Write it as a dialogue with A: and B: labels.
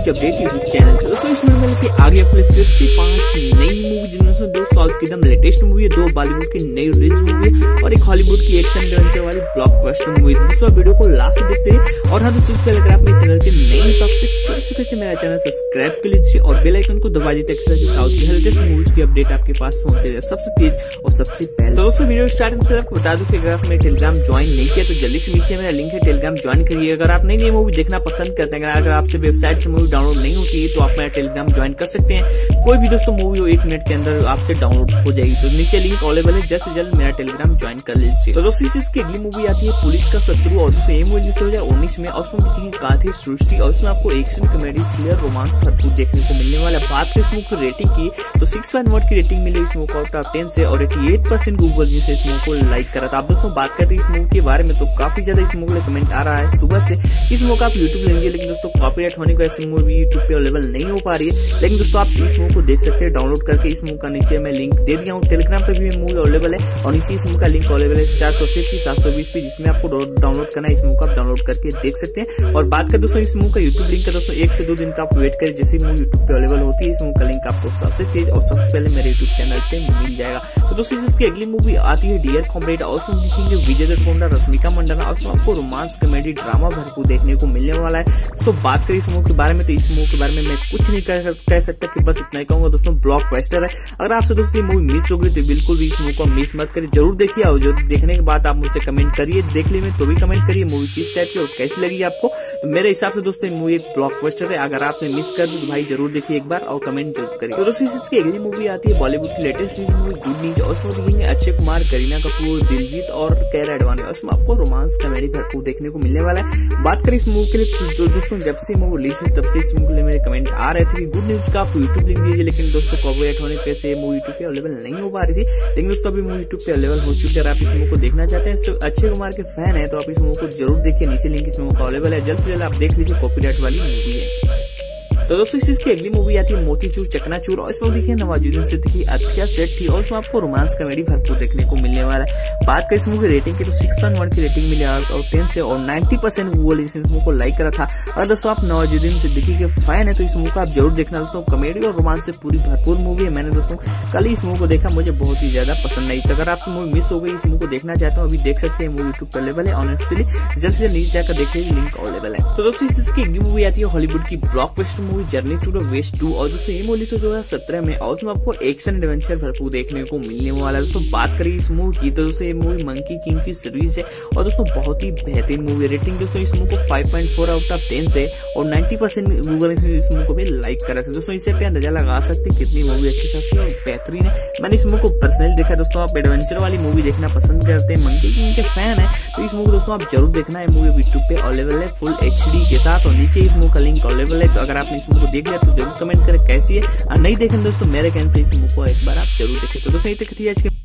A: Movie update YouTube channel से। दोस्तों आगे अपने से पाँच नई मूवी जिनमें दो साउथ की एकदम लेटेस्ट मूवी है, दो बॉलीवुड की नई रिलीज़ मूवी है और एक हॉलीवुड की एक्शन एडवेंचर वाली मूवी दोस्तों वीडियो को लास्ट देखते हैं और हाँ चीज़ उसके अगर चैनल के नए से से मेरा चैनल सब्सक्राइब कर लीजिए और बेलाइकन को दबा दीजिए साउथ की लेटेस्ट मूवीज़ की अपडेट आपके पास पहुँचते रहे सबसे तेज और सबसे पहले। तो दोस्तों वीडियो स्टार्टिंग से आपको बता दूँ कि अगर आपने टेलीग्राम ज्वाइन नहीं किया तो जल्दी से नीचे मेरा लिंक है टेलीग्राम ज्वाइन करिए। अगर आप नई नई मूवी देखना पसंद करते हैं, अगर आपसे वेबसाइट से मूवी डाउनलोड नहीं होती है तो आप मेरा टेलीग्राम ज्वाइन कर सकते हैं। कोई भी दोस्तों मूवी हो, एक मिनट के अंदर आपसे डाउनलोड हो जाएगी। तो नीचे लिंक अवेलेबल है, जल्द से जल्द मेरा टेलीग्राम ज्वाइन कर लीजिए। तो दोस्तों, इस की अगली मूवी आती है पुलिस का शत्रु और दोस्तों ये मूवी दो हज़ार उन्नीस में और उसमें दिखेगी काथी सृष्टि और उसमें आपको एक्शन कॉमेडी थ्रिलर रोमांस भरपूर देखने को मिलने वाला बात करें इस मूवी की रेटिंग की तो सिक्स पॉइंट वन की रेटिंग मिली इस मूवी को टॉप टेन से और एटी एट परसेंट गूगल जी से इस मूवी को लाइक करा था। आप दोस्तों, बात करते हैं इस मूवी के बारे में तो काफ़ी ज़्यादा इस मूवी में कमेंट आ रहा है। सुबह से इस मूवी आप यूट्यूब लेंगे, लेकिन दोस्तों कॉपीराइट होने की वजह से मूवी यूट्यूब पे अवेलेबल नहीं हो पा रही है। लेकिन दोस्तों, आप इस मूवी को देख सकते हैं। डाउनलोड करके इस मूवी का नीचे मैं लिंक दे दिया हूँ। टेलीग्राम पे भी मूवी अवेलेबल है और नीचे इस मूवी का लिंक अवेलेबल है चार सौ अस्सी सात सौ बीस पे, जिसमें आपको डाउनलोड करना है। इस मूवी को आप डाउनलोड करके देख सकते हैं। और बात करें दोस्तों, इस मूवी का यूट्यूब लिंक है दोस्तों, एक से दो दिन का आप वेट करें। जैसे मूवी यूट्यूब पे अवेलेबल होती है, इस मूवी का लिंक आपको सबसे तेज और सबसे पहले मेरे यूट्यूब चैनल पे मिल जाएगा। तो दोस्तों इसकी अगली मूवी आती है डियर कॉम्रेड और उसमें विजय रश्मिका मंडना, और आपको रोमांस कॉमेडी, ड्रामा भरपूर देखने को मिलने वाला है। तो बात करें इस मूवी के बारे में तो इस मूवी के बारे में मैं कुछ नहीं कह सकता कि बस इतना ही कहूँगा दोस्तों ब्लॉक वेस्टर है। अगर आपसे दोस्तों ये मूवी मिस हो गई तो बिल्कुल भी इस मूवी को मिस मत करिए। ज़रूर देखिए, और जो देखने के बाद आप मुझसे कमेंट करिए, देख लीजिए तो भी कमेंट करिए मूवी किस टाइप की और कैसी लगी आपको। तो मेरे हिसाब से दोस्तों मूवी एक ब्लॉक वेस्टर है। अगर आपने मिस कर दी तो भाई ज़रूर देखिए एक बार, और कमेंट ज़रूर करिए। तो दोस्तों इसकी अगली मूवी आती है बॉलीवुड की लेटेस्ट मूवी गुड न्यूज़ और उसमें दिखेंगे अक्षय कुमार, करीना कपूर, दिलजीत और कैर एडवानी उसमें आपको रोमांस कमेडी भरपूर देखने को मिलने वाला है। बात करें इस मूवी के लिए जो दोस्तों, जब से मूवी रिलीज़ हुई, तब से इस मूवी के लिए मेरे कमेंट आ रहे थे गुड न्यूज़ का आप यूट्यूब लिंक दीजिए लेकिन दोस्तों कॉपीराइट होने पे से मूवी यूट्यूब पे अवेलेबल नहीं हो पा रही थी, लेकिन दोस्तों अभी मूवी यूट्यूब पे अवेलेबल हो चुकी है आप इस मूवी को देखना चाहते हैं। अक्षय कुमार के फ़ैन है तो आप इस मूवी को ज़रूर देखिए, नीचे लिंक इस मूवी का अवेलेबल है। जल्द से जल्द आप देख लीजिए कॉपीराइट वाली मूवी है। तो दोस्तों, इस चीज़ की अगली मूवी आती है मोतीचूर, चकनाचूर, और इसमें देखिए, नवाजुद्दीन सिद्दीकी अच्छा सेट थी और आपको रोमांस कॉमेडी भरपूर देखने को मिलने वाला है। बात करें इस मूवी रेटिंग की तो सिक्स की रेटिंग मिली और टेन से, और नाइन्टी परसेंट गूगल इस मूवी को लाइक करा था। अगर दोस्तों, आप नवाजुद्दीन सिद्दीकी के फ़ैन है तो इस मूवी को आप ज़रूर देखना। दोस्तों कॉमेडी और रोमांस से पूरी भरपूर मूवी है। मैंने दोस्तों, कल इस मूवी को देखा, मुझे बहुत ही ज़्यादा पसंद आई तो अगर आपसे मूवी मिस हो गई, इस मूवी को देखना चाहते हो, अभी देख सकते हैं मूवी यूट्यूब पर अवेलेबल है जल्द से जल्द नीचे जाकर देख लीजिए लिंक अवेलेबल है। तो दोस्तों इसकी अगली मूवी आती है हॉलीवुड की blockbuster movie journey to the west two और दोस्तों ये मूवी तो दो हज़ार सत्रह में और उसमें आपको एक्शन एडवेंचर भरपूर देखने को मिलने वाला है। दोस्तों, बात करें इस मूवी की तो दोस्तों, ये मूवी मंकी किंग की सीरीज़ है और दोस्तों, बहुत ही बेहतरीन मूवी रेटिंग दोस्तों, इस मूवी को 5.4 आउट ऑफ़ 10 से और 90 परसेंट गूगल इस मूवी को भी लाइक करा था। दोस्तों, इसे अंदाज़ा लगा सकते कितनी मूवी अच्छी खासी और बेहतरीन है। मैंने इस मूवी को पर्सनली देखा दोस्तों, आप एडवेंचर वाली मूवी देखना पसंद करते हैं। मंकी किंग के फ़ैन है तो इस मूवी दोस्तों, आप ज़रूर देखना है। मूवी यूट्यूब पे अवेलेबल है फुल एच के साथ और नीचे इस मूवी का लिंक अवेलेबल है। तो अगर आपने इस मूवी को देख लिया तो ज़रूर कमेंट करें कैसी है। और नहीं देखें दोस्तों, मेरे कहने से इस मुख को एक बार आप ज़रूर देखें। तो दोस्तों तक थी आज के।